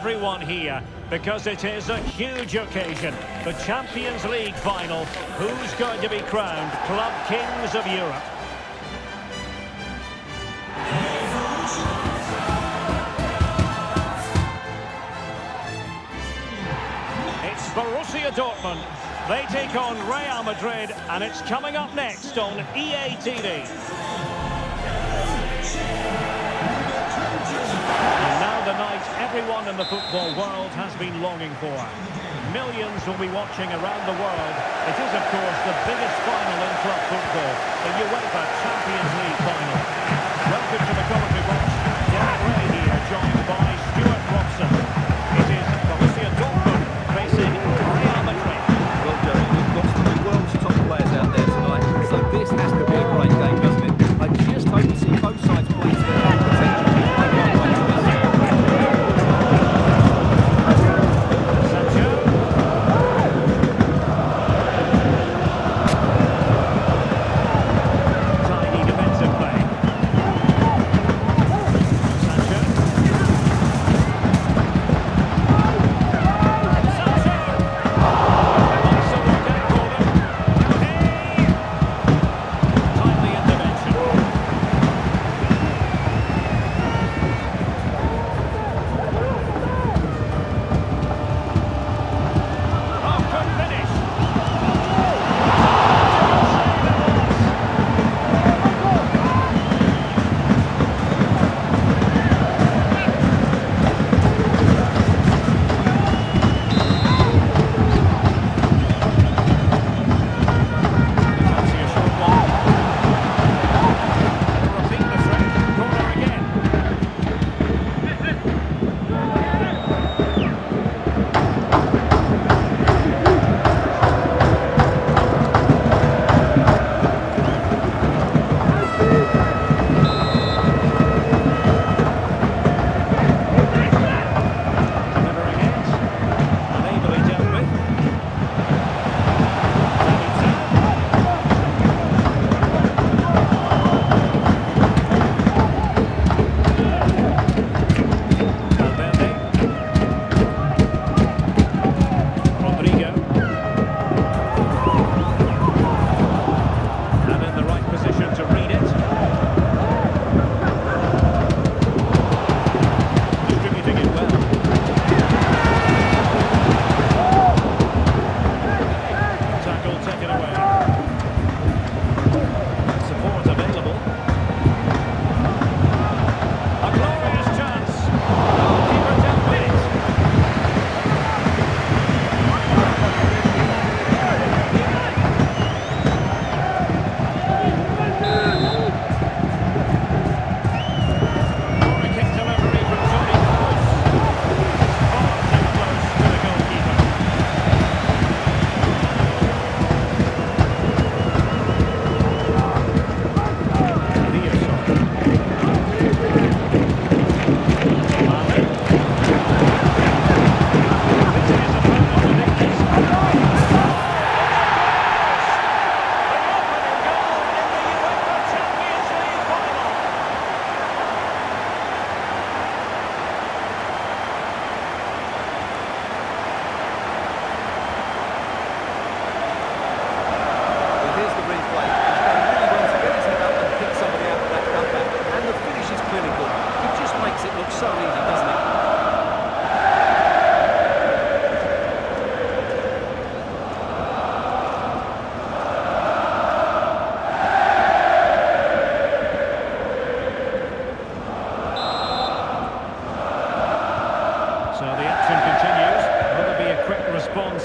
everyone here because it is a huge occasion. The Champions League final. Who's going to be crowned Club Kings of Europe? It's Borussia Dortmund. They take on Real Madrid and it's coming up next on EA TV. Everyone in the football world has been longing for. Millions will be watching around the world. It is, of course, the biggest final in club football, the UEFA Champions League final.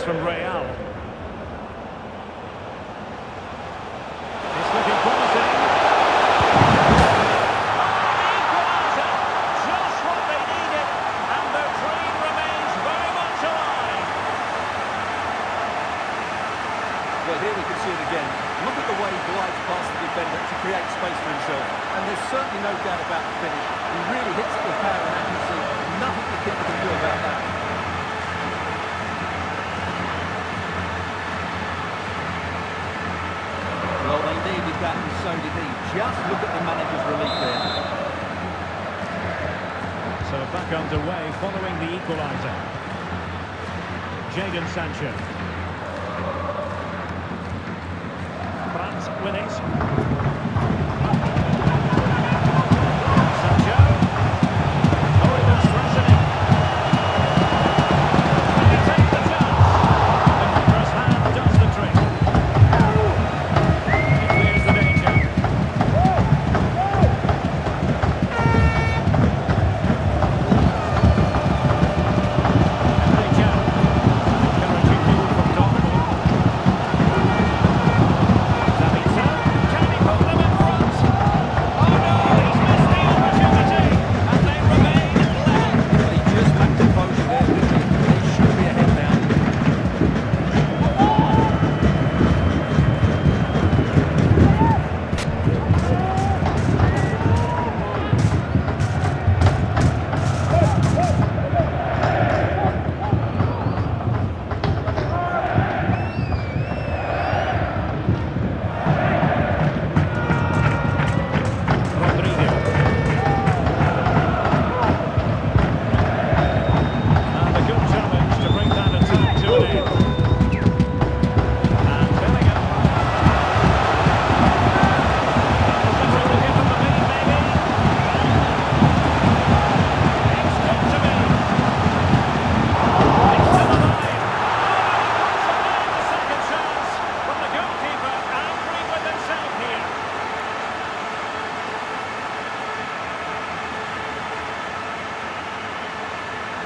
From Real? It's looking promising. Equaliser! Just what they needed, and their dream remains very much alive. Well, here we can see it again. Look at the way he glides past the defender to create space for himself. And there's certainly no doubt about the finish. He really hits it with power and accuracy. Nothing the keeper can do about that. Well, they needed that and so did he. Just look at the manager's relief there. So back underway following the equaliser. Jadon Sancho. Franz Willis. Sancho.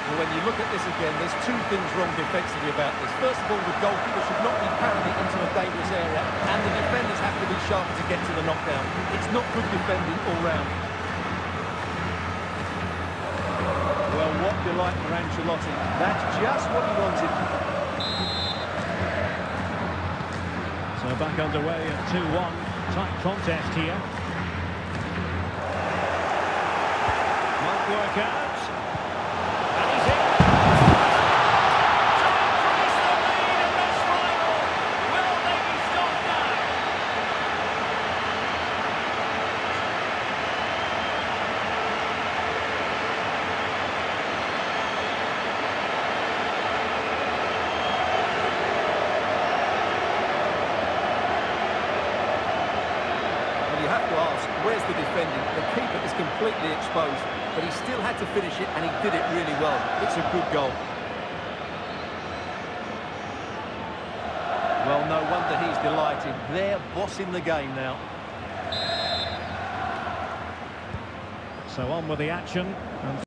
Well, when you look at this again, there's two things wrong defensively about this. First of all, the goalkeeper should not be pounding into a dangerous area, and the defenders have to be sharper to get to the knockdown. It's not good defending all round. Well, what delight for Ancelotti. That's just what he wanted. So back underway at 2-1. Tight contest here. Might work out. And he's in. To increase the lead in this final. Will they be stopped now? Well, you have to ask, where's the defending? The keeper exposed, but he still had to finish it, and he did it really well. It's a good goal. Well, no wonder he's delighted. They're bossing the game now. So on with the action. And